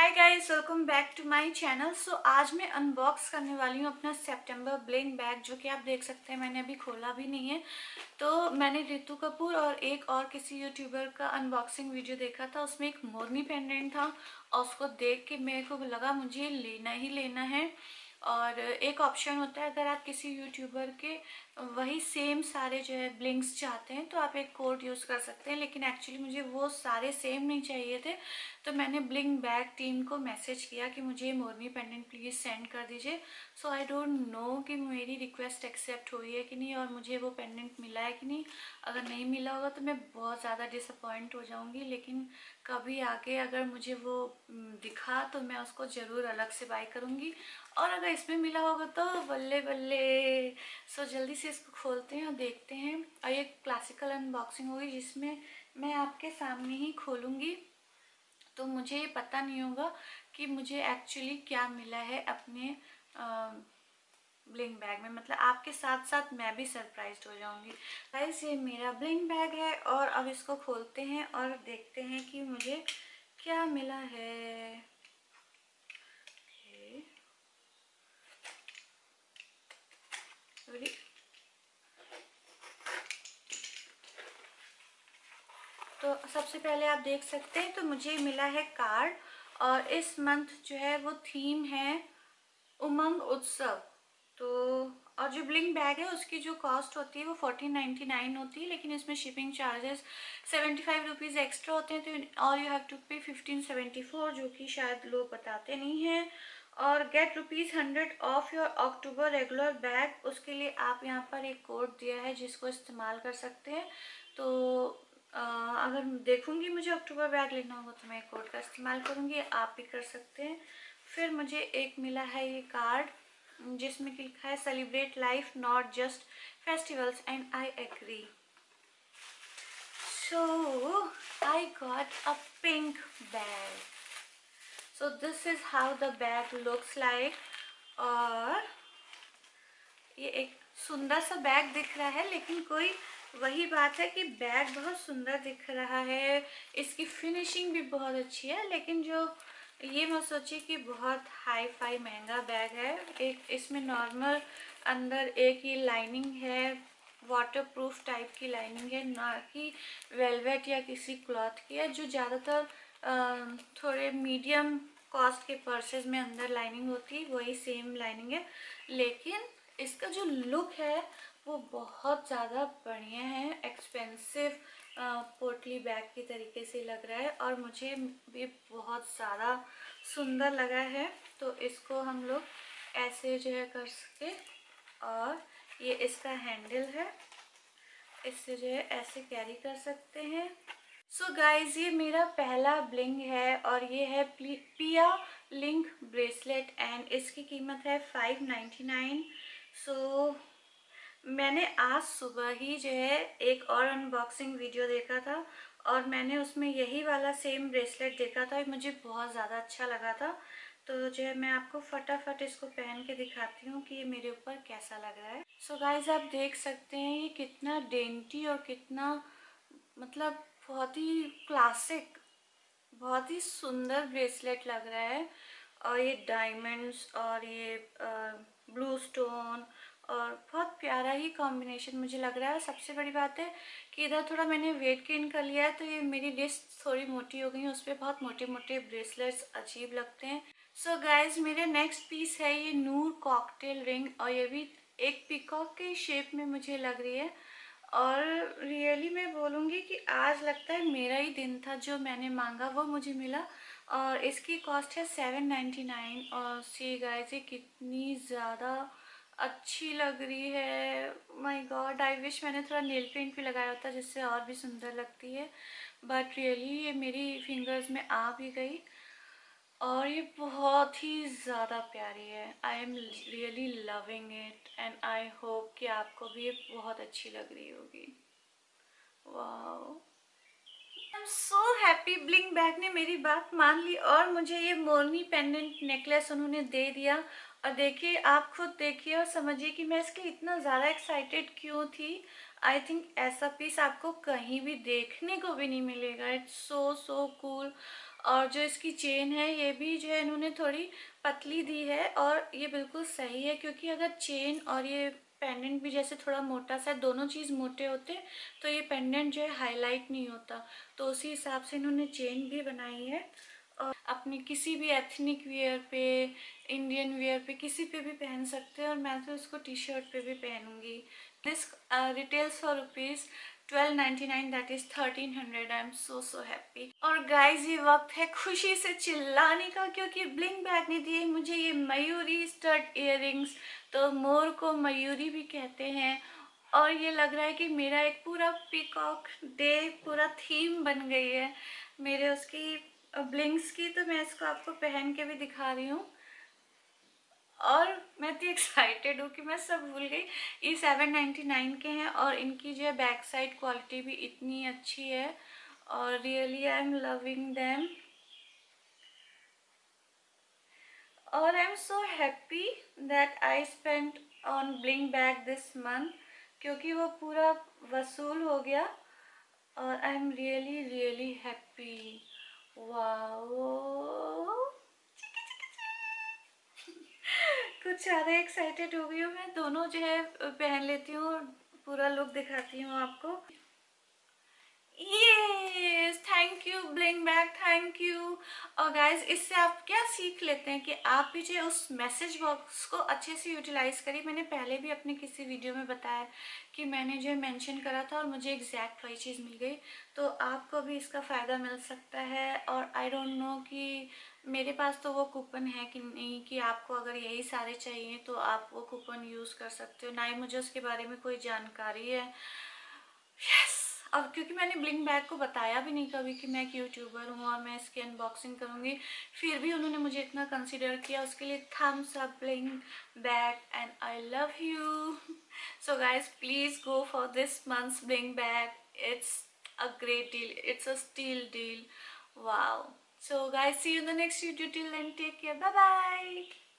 Hi guys welcome back to my channel so आज मैं unbox करने वाली हूँ अपना सितंबर ब्लिंग बैग जो कि आप देख सकते हैं, मैंने अभी खोला भी नहीं है। तो मैंने रितु कपूर और एक और किसी यूट्यूबर का अनबॉक्सिंग वीडियो देखा था, उसमें एक मोरनी पेंडेंट था। और उसको देख के मेरे को लगा, मुझे लेना ही लेना है। और एक ऑप्शन होता है, अगर आप किसी यूट्यूबर के वही सेम सारे जो है ब्लिंक्स चाहते हैं तो आप एक कोड यूज़ कर सकते हैं, लेकिन एक्चुअली मुझे वो सारे सेम नहीं चाहिए थे। तो मैंने ब्लिंक बैग टीम को मैसेज किया कि मुझे मोरनी पेंडेंट प्लीज़ सेंड कर दीजिए। सो आई डोंट नो कि मेरी रिक्वेस्ट एक्सेप्ट हुई है कि नहीं, और मुझे वो पेंडेंट मिला है कि नहीं। अगर नहीं मिला होगा तो मैं बहुत ज़्यादा डिसअपॉइंट हो जाऊँगी, लेकिन कभी आगे अगर मुझे वो दिखा तो मैं उसको ज़रूर अलग से बाई करूँगी। और अगर इसमें मिला होगा तो बल्ले बल्ले सो जल्दी से इसको खोलते हैं और देखते हैं। और ये क्लासिकल अनबॉक्सिंग होगी जिसमें मैं आपके सामने ही खोलूँगी। तो मुझे ये पता नहीं होगा कि मुझे एक्चुअली क्या मिला है अपने ब्लिंग बैग में। मतलब आपके साथ साथ मैं भी सरप्राइज़ हो जाऊँगी। गाइस ये मेरा ब्लिंग बैग है और अब इसको खोलते हैं और देखते हैं कि मुझे क्या मिला है। सबसे पहले आप देख सकते हैं तो मुझे मिला है कार्ड और इस मंथ जो है वो थीम है उमंग उत्सव। तो और जो ब्लिंग बैग है, उसकी जो कॉस्ट होती है वो फोर्टीन नाइन्टी नाइन होती है, लेकिन इसमें shipping charges seventy five rupees extra होते हैं तो और you have to pay fifteen seventy four जो कि शायद लोग बताते नहीं हैं। और get rupees hundred off your October regular bag उसके लिए आप यहाँ पर एक कोड दिया है जिसको इस्तेमाल कर सकते हैं। तो अगर देखूँगी मुझे अक्टूबर बैग लेना होगा तो मैं कोड का इस्तेमाल करूँगी, आप भी कर सकते हैं। फिर मुझे एक मिला है ये कार्ड, जिसमें लिखा है celebrate life not just festivals and I agree so I got a pink bag so this is how the bag looks like और ये एक सुंदर सा बैग दिख रहा है, लेकिन कोई वही बात है कि बैग बहुत सुंदर दिख रहा है। इसकी फिनिशिंग भी बहुत अच्छी है, लेकिन जो ये मैं सोची कि बहुत हाई फाई महँगा बैग है। एक, इसमें नॉर्मल अंदर एक ही लाइनिंग है वाटर प्रूफ टाइप की लाइनिंग है, ना कि वेलवेट या किसी क्लॉथ की है, जो ज़्यादातर थोड़े मीडियम कॉस्ट के पर्सेज में अंदर लाइनिंग होती है वही सेम लाइनिंग है। लेकिन इसका जो लुक है वो बहुत ज़्यादा बढ़िया है एक्सपेंसिव पोटली बैग की तरीके से लग रहा है और मुझे भी बहुत ज़्यादा सुंदर लगा है। तो इसको हम लोग ऐसे जो है कर सके और ये इसका हैंडल है। इससे जो है ऐसे कैरी कर सकते हैं। सो so गाइज़ ये मेरा पहला ब्लिंग है और ये है पिया लिंक ब्रेसलेट एंड इसकी कीमत है फाइव नाइन्टी नाइन सो मैंने आज सुबह ही जो है एक और अनबॉक्सिंग वीडियो देखा था और मैंने उसमें यही वाला सेम ब्रेसलेट देखा था मुझे बहुत ज़्यादा अच्छा लगा था। तो जो है मैं आपको फटाफट इसको पहन के दिखाती हूँ कि ये मेरे ऊपर कैसा लग रहा है। सो so गाइज़ आप देख सकते हैं ये कितना डेंटी और कितना मतलब बहुत ही क्लासिक बहुत ही सुंदर ब्रेसलेट लग रहा है। और ये डायमंड्स और ये ब्लू स्टोन और बहुत प्यारा ही कॉम्बिनेशन मुझे लग रहा है। सबसे बड़ी बात है कि इधर थोड़ा मैंने वेट गेन कर लिया है तो ये मेरी लिस्ट थोड़ी मोटी हो गई है। उस पर बहुत मोटे मोटे ब्रेसलेट्स अजीब लगते हैं। सो so गाइज़ मेरे नेक्स्ट पीस है ये नूर कॉकटेल रिंग और ये भी एक पिकॉक के शेप में मुझे लग रही है। और रियली मैं बोलूँगी कि आज लगता है मेरा ही दिन था जो मैंने मांगा, वो मुझे मिला। और इसकी कॉस्ट है सेवन नाइन्टी नाइन और सी गाइज़ ये कितनी ज़्यादा अच्छी लग रही है। माय गॉड आई विश मैंने थोड़ा नेल पेंट भी लगाया होता जिससे और भी सुंदर लगती है। बट रियली ये मेरी फिंगर्स में आ भी गई और ये बहुत ही ज़्यादा प्यारी है। I am really loving it and I hope कि आपको भी ये बहुत अच्छी लग रही होगी। वाह I am so happy bling bag ने मेरी बात मान ली और मुझे ये मोरनी पेंडेंट नेकलेस उन्होंने दे दिया। देखिए, आप खुद देखिए और समझिए कि मैं इसके इतना ज़्यादा एक्साइटेड क्यों थी? आई थिंक ऐसा पीस आपको कहीं भी देखने को भी नहीं मिलेगा। इट्स सो सो कूल और जो इसकी चेन है, ये भी जो है इन्होंने थोड़ी पतली दी है और ये बिल्कुल सही है क्योंकि अगर चेन और ये पेंडेंट भी जैसे थोड़ा मोटा सा दोनों चीज़ मोटे होते तो ये पेंडेंट जो है हाईलाइट नहीं होता। तो उसी हिसाब से इन्होंने चेन भी बनाई है। और अपने किसी भी एथनिक वेयर पे इंडियन वेयर पे, किसी पे भी पहन सकते हैं और मैं तो इसको टी शर्ट पे भी पहनूँगी। This retails for rupees twelve ninety nine that is thirteen hundred I am so so happy और गाइज़ ये वक्त है खुशी से चिल्लाने का, क्योंकि ब्लिंग बैग ने दिए मुझे ये मयूरी स्टड इयर तो मोर को मयूरी भी कहते हैं। और ये लग रहा है कि मेरा एक पूरा पिकॉक डे पूरा थीम बन गई है। मेरे उसकी ब्लिंक्स की तो मैं इसको आपको पहन के भी दिखा रही हूँ। और मैं इतनी एक्साइटेड हूँ कि मैं सब भूल गई। ये सेवन नाइन्टी नाइन के हैं और इनकी जो है बैक साइड क्वालिटी भी इतनी अच्छी है और really I am loving them और I am so happy that I spend on bling bag this month क्योंकि वो पूरा वसूल हो गया और I am really really happy wow कुछ ज़्यादा एक्साइटेड हो गई हूँ। मैं दोनों जो है पहन लेती हूँ पूरा लुक दिखाती हूँ आपको ये thank you bling bag thank you. और गाइज़ इससे आप क्या सीख लेते हैं कि आप भी जो उस मैसेज बॉक्स को अच्छे से यूटिलाइज करिए। मैंने पहले भी अपने किसी वीडियो में बताया कि मैंने जो मेंशन करा था और मुझे एग्जैक्ट वही चीज़ मिल गई। तो आपको भी इसका फ़ायदा मिल सकता है और आई डोंट नो कि मेरे पास तो वो कूपन है कि नहीं कि आपको अगर यही सारे चाहिए तो आप वो कूपन यूज़ कर सकते हो। ना ही मुझे उसके बारे में कोई जानकारी है। यस अब क्योंकि मैंने ब्लिंक बैग को बताया भी नहीं कभी कि मैं एक यूट्यूबर हूँ और मैं इसकी अनबॉक्सिंग करूँगी, फिर भी उन्होंने मुझे इतना कंसिडर किया, उसके लिए thumbs up bling bag and I love you so guys please go for this month's bling bag. It's a great deal it's a steal deal wow so guys, see you in the next video. Till take care. Bye bye